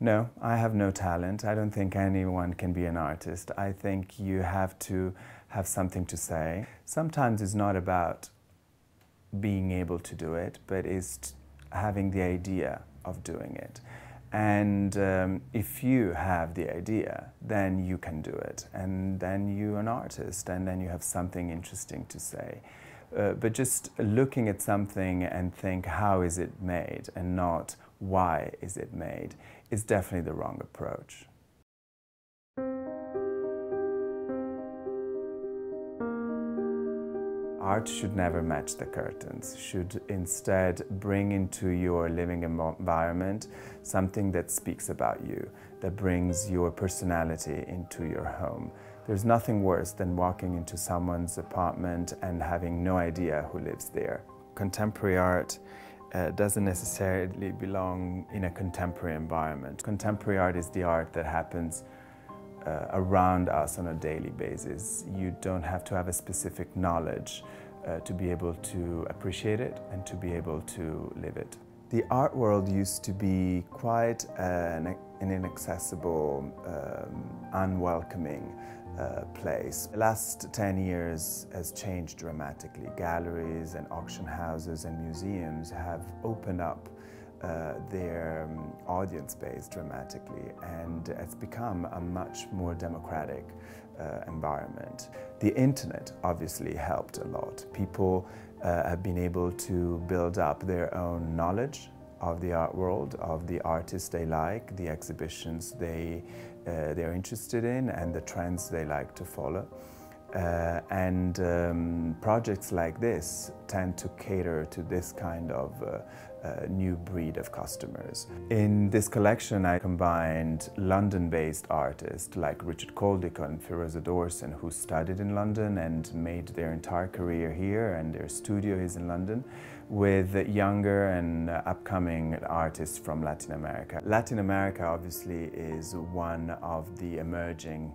No, I have no talent. I don't think anyone can be an artist. I think you have to have something to say. Sometimes it's not about being able to do it, but it's having the idea of doing it. And um, if you have the idea, then you can do it. And then you're an artist, and then you have something interesting to say. Uh, but just looking at something and think, how is it made, and not why is it made, is definitely the wrong approach. Art should never match the curtains, should instead bring into your living environment something that speaks about you, that brings your personality into your home. There's nothing worse than walking into someone's apartment and having no idea who lives there. Contemporary art uh, doesn't necessarily belong in a contemporary environment. Contemporary art is the art that happens uh, around us on a daily basis. You don't have to have a specific knowledge uh, to be able to appreciate it and to be able to live it. The art world used to be quite an, an inaccessible, um, unwelcoming uh, place. The last 10 years has changed dramatically. Galleries and auction houses and museums have opened up uh, their um, audience base dramatically and it's become a much more democratic uh, environment. The internet obviously helped a lot. People uh, have been able to build up their own knowledge of the art world, of the artists they like, the exhibitions they, uh, they're interested in and the trends they like to follow. Uh, and um, projects like this tend to cater to this kind of uh, uh, new breed of customers. In this collection I combined London-based artists like Richard Caldicott and Firoza Dorsin who studied in London and made their entire career here and their studio is in London with younger and upcoming artists from Latin America. Latin America obviously is one of the emerging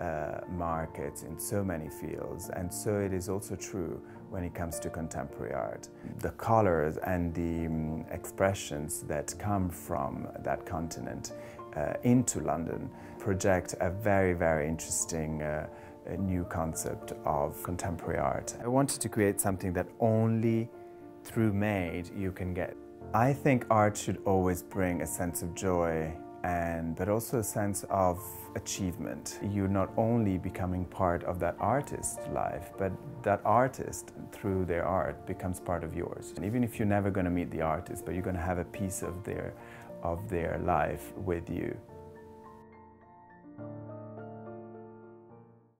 uh, markets in so many fields and so it is also true when it comes to contemporary art. The colors and the um, expressions that come from that continent uh, into London project a very very interesting uh, new concept of contemporary art. I wanted to create something that only through Made you can get. I think art should always bring a sense of joy and but also a sense of achievement. You're not only becoming part of that artist's life, but that artist through their art becomes part of yours. And even if you're never going to meet the artist, but you're going to have a piece of their of their life with you.